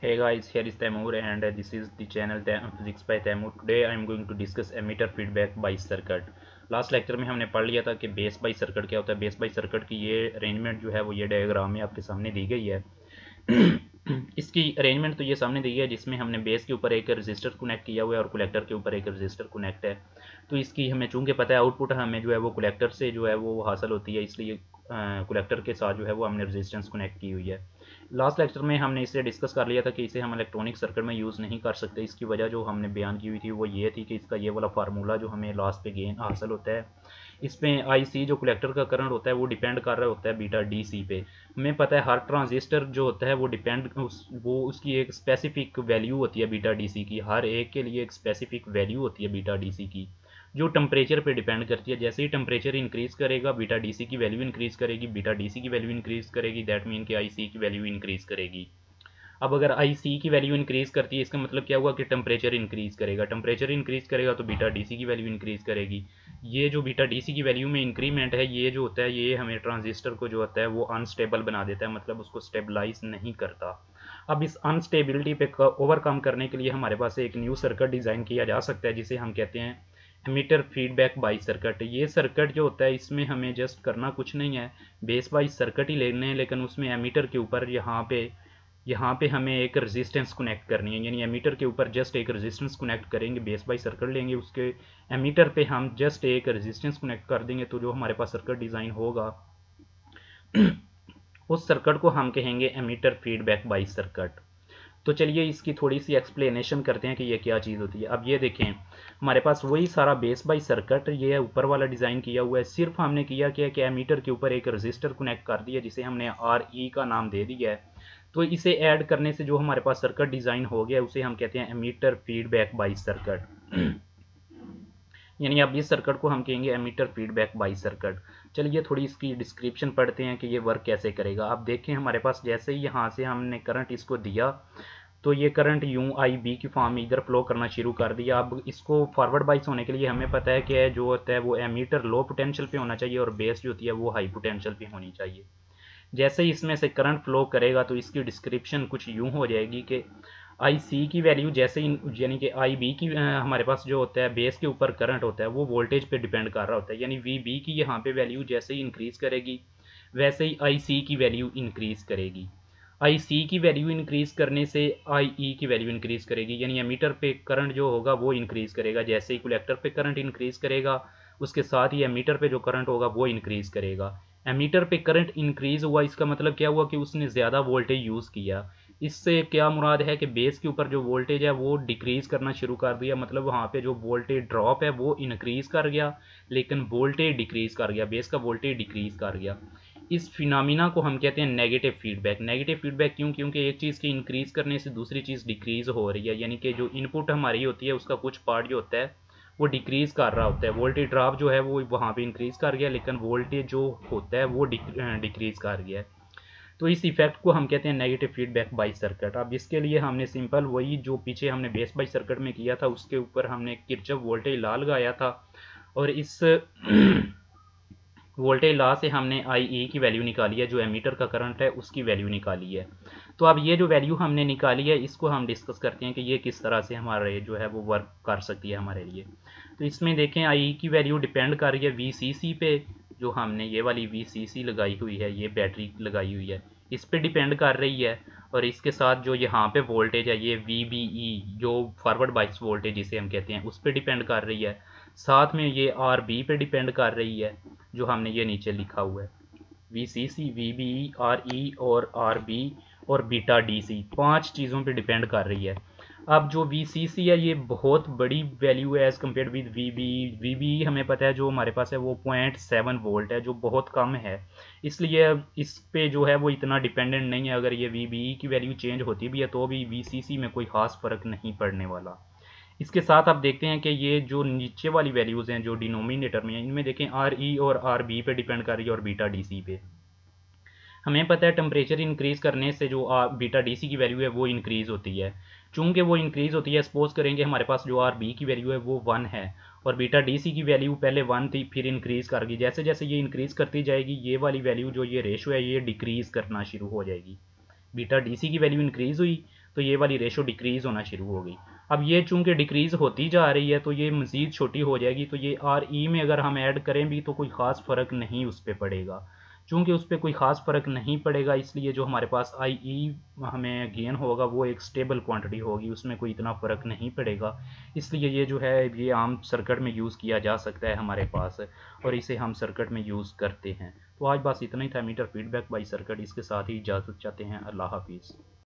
Hey guys, here is Taimur and this is the channel Physics by Taimur. Today I am going to discuss emitter feedback by circuit. Last lecture में हमने पढ़ लिया था कि base by circuit क्या होता है base by circuit की ये अरेंजमेंट जो है वो ये डायग्राम में आपके सामने दी गई है इसकी अरेंजमेंट तो ये सामने दी गई है जिसमें हमने बेस के ऊपर एक रजिस्टर कनेक्ट किया हुआ है और कलेक्टर के ऊपर एक रजिस्टर कनेक्ट है तो इसकी हमें चूँकि पता है आउटपुट हमें जो है वो कलेक्टर से जो है वो हासिल होती है इसलिए कलेक्टर के साथ जो है वो हमने रेजिस्टेंस कनेक्ट की हुई है लास्ट लेक्चर में हमने इसे डिस्कस कर लिया था कि इसे हम इलेक्ट्रॉनिक सर्किट में यूज़ नहीं कर सकते। इसकी वजह जो हमने बयान की हुई थी वो ये थी कि इसका ये वाला फार्मूला जो हमें लास्ट पे गेन हासिल होता है, इसमें आई सी जो कलेक्टर का करंट होता है वो डिपेंड कर रहा होता है बीटा डी सी पे। हमें पता है हर ट्रांजिस्टर जो होता है वो डिपेंड उस, वो उसकी एक स्पेसिफिक वैल्यू होती है बीटा डी सी की। हर एक के लिए एक स्पेसिफिक वैल्यू होती है बीटा डी सी की। जो टेम्परेचर पे डिपेंड करती है। जैसे ही टेम्परेचर इंक्रीज करेगा बीटा डीसी की वैल्यू इंक्रीज करेगी बीटा डीसी की वैल्यू इंक्रीज करेगी दैट मीन कि आई की वैल्यू इंक्रीज करेगी। अब अगर आईसी की वैल्यू इंक्रीज करती है, इसका मतलब क्या हुआ कि टेम्परेचर इंक्रीज करेगा। टेम्परेचर इंक्रीज करेगा तो बीटा डीसी की वैल्यू इंक्रीज करेगी। ये जो बीटा डीसी की वैल्यू में इंक्रीमेंट है, ये जो होता है, ये हमें ट्रांजिस्टर को जो होता है, वो अनस्टेबल बना देता है मतलब उसको स्टेबलाइज नहीं करता। अब इस अनस्टेबिलिटी पे ओवरकम करने के लिए हमारे पास एक न्यू सर्किट डिज़ाइन किया जा सकता है, जिसे हम कहते हैं एमीटर फीडबैक बाई सर्किट। ये सर्किट जो होता है, इसमें हमें जस्ट करना कुछ नहीं है। बेस बाई सर्किट ही लेने हैं, लेकिन उसमें एमीटर के ऊपर यहाँ पे यहाँ पे हमें एक रेजिस्टेंस कनेक्ट करनी है। यानी एमीटर के ऊपर जस्ट एक रेजिस्टेंस कनेक्ट करेंगे बेस बाई सर्किट लेंगे, उसके एमीटर पे हम जस्ट एक रेजिस्टेंस कनेक्ट कर देंगे तो जो हमारे पास सर्किट डिज़ाइन होगा, उस सर्किट को हम कहेंगे एमीटर फीडबैक बाई सर्किट तो चलिए इसकी थोड़ी सी एक्सप्लेनेशन करते हैं कि ये क्या चीज़ होती है। अब ये देखें, हमारे पास वही सारा बेस बाई सर्किट ये ऊपर वाला डिज़ाइन किया हुआ है। सिर्फ़ हमने किया क्या कि एमीटर के ऊपर एक रजिस्टर कनेक्ट कर दिया, जिसे हमने आर ई का नाम दे दिया है। तो इसे ऐड करने से जो हमारे पास सर्कट डिज़ाइन हो गया, उसे हम कहते हैं एमीटर फीडबैक बाई सर्किट यानी अब इस सर्किट को हम कहेंगे एमीटर फीडबैक बाई सर्किट चलिए थोड़ी इसकी डिस्क्रिप्शन पढ़ते हैं कि ये वर्क कैसे करेगा। आप देखें हमारे पास जैसे ही यहाँ से हमने करंट इसको दिया तो ये करंट यू आई बी की फॉर्म इधर फ्लो करना शुरू कर दिया। अब इसको फॉरवर्ड बाइस होने के लिए हमें पता है कि जो होता है वो एमीटर लो पोटेंशियल पे होना चाहिए और बेस जो होती है वो हाई पोटेंशियल पे होनी चाहिए। जैसे ही इसमें से करंट फ्लो करेगा तो इसकी डिस्क्रिप्शन कुछ यूँ हो जाएगी कि आई सी की वैल्यू जैसे ही यानी कि आई बी की हमारे पास जो होता है बेस के ऊपर करंट होता है, वो वोल्टेज पे डिपेंड कर रहा होता है। यानी वी बी की यहाँ पे वैल्यू जैसे ही इंक्रीज करेगी, वैसे ही आई सी की वैल्यू इंक्रीज करेगी। आई सी की वैल्यू इंक्रीज करने से आई ई की वैल्यू इंक्रीज करेगी। यानी एमीटर पे करंट जो होगा, वो इंक्रीज करेगा। जैसे ही कलेक्टर पे करंट इंक्रीज करेगा, उसके साथ ही एमीटर पे जो करंट होगा, वो इंक्रीज करेगा। एमीटर पे करंट इंक्रीज हुआ, इसका मतलब क्या हुआ कि उसने ज़्यादा वोल्टेज यूज़ किया। इससे क्या मुराद है कि बेस के ऊपर जो वोल्टेज है, वो डिक्रीज करना शुरू कर दिया। मतलब वहाँ पे जो वोल्टेज ड्रॉप है, वो इनक्रीज़ कर गया, लेकिन वोल्टेज डिक्रीज कर गया बेस का वोल्टेज डिक्रीज कर गया। इस फिनामिना को हम कहते हैं नेगेटिव फीडबैक नेगेटिव फीडबैक क्यों? क्योंकि एक चीज़ की इंक्रीज करने से दूसरी चीज़ डिक्रीज हो रही है। यानी कि जो इनपुट हमारी होती है, उसका कुछ पार्ट जो होता है, वो डिक्रीज कर रहा होता है। वोल्टेज ड्रॉप जो है, वो वहाँ पे इंक्रीज कर गया, लेकिन वोल्टेज जो होता है, वो डिक्रीज कर गया है। तो इस इफ़ेक्ट को हम कहते हैं नेगेटिव फीडबैक बाई सर्किट अब इसके लिए हमने सिंपल वही जो पीछे हमने बेस बाई सर्किट में किया था, उसके ऊपर हमने किरचप वोल्टेज ला लगाया था और इस वोल्टेज ला से हमने आई ई e की वैल्यू निकाली है, जो एमीटर का करंट है, उसकी वैल्यू निकाली है। तो अब ये जो वैल्यू हमने निकाली है, इसको हम डिस्कस करते हैं कि ये किस तरह से हमारे जो है वो वर्क कर सकती है हमारे लिए। तो इसमें देखें आई ई e की वैल्यू डिपेंड कर रही है वी सी सी पे जो हमने ये वाली वी सी सी लगाई हुई है, ये बैटरी लगाई हुई है, इस पर डिपेंड कर रही है और इसके साथ जो यहाँ पे वोल्टेज है, ये वी बी ई जो फॉरवर्ड बाइस वोल्टेज जिसे हम कहते हैं, उस पर डिपेंड कर रही है। साथ में ये आर बी पे डिपेंड कर रही है, जो हमने ये नीचे लिखा हुआ है। V C C V B E R E और आर बी और बीटा डी सी पाँच चीज़ों पे डिपेंड कर रही है। अब जो वी सी सी है, ये बहुत बड़ी वैल्यू है as compare with V B V B हमें पता है जो हमारे पास है, वो पॉइंट सेवन वोल्ट है, जो बहुत कम है। इसलिए इस पे जो है, वो इतना डिपेंडेंट नहीं है। अगर ये वी बी की वैल्यू चेंज होती भी है तो भी वी सी सी में कोई ख़ास फ़र्क नहीं पड़ने वाला। इसके साथ आप देखते हैं कि ये जो नीचे वाली वैल्यूज़ हैं, जो डिनोमिनेटर में इनमें देखें आर ई e और आर बी पे डिपेंड कर रही है और बीटा डी सी पे। हमें पता है टेम्परेचर इंक्रीज़ करने से जो आर बीटा डी सी की वैल्यू है, वो इंक्रीज़ होती है। चूँकि वो इंक्रीज़ होती है सपोज़ करेंगे हमारे पास जो आर बी की वैल्यू है, वो वन है और बीटा डी सी की वैल्यू पहले वन थी, फिर इंक्रीज़ कर गई। जैसे जैसे ये इंक्रीज़ करती जाएगी, ये वाली वैल्यू जो ये रेशो है, ये डिक्रीज़ करना शुरू हो जाएगी। बीटा डी सी की वैल्यू इंक्रीज़ हुई तो ये वाली रेशो डिक्रीज़ होना शुरू हो गई। अब ये चूँकि डिक्रीज़ होती जा रही है तो ये मज़ीद छोटी हो जाएगी तो ये आर ई में अगर हम ऐड करें भी तो कोई ख़ास फ़र्क नहीं उस पर पड़ेगा। चूँकि उस पर कोई ख़ास फ़र्क नहीं पड़ेगा, इसलिए जो हमारे पास आई ई e हमें गेन होगा, वो एक स्टेबल क्वांटिटी होगी, उसमें कोई इतना फ़र्क नहीं पड़ेगा। इसलिए ये जो है, ये आम सर्किट में यूज़ किया जा सकता है हमारे पास, और इसे हम सर्किट में यूज़ करते हैं। तो आज बस इतना ही था मीटर फीडबैक बाई सर्किट इसके साथ ही इजाज़त चाहते हैं, अल्लाह हाफिज़।